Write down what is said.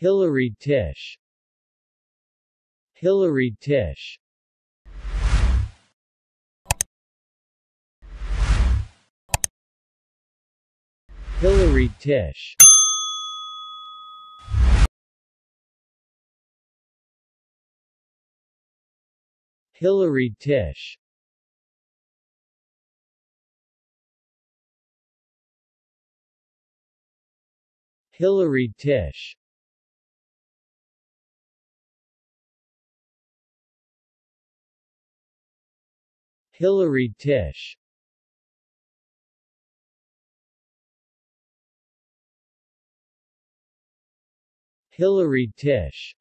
Hillary Tish. Hillary Tish. Hillary Tish. Hillary Tish. Hillary Tisch Hillary Tisch. Hillary Tisch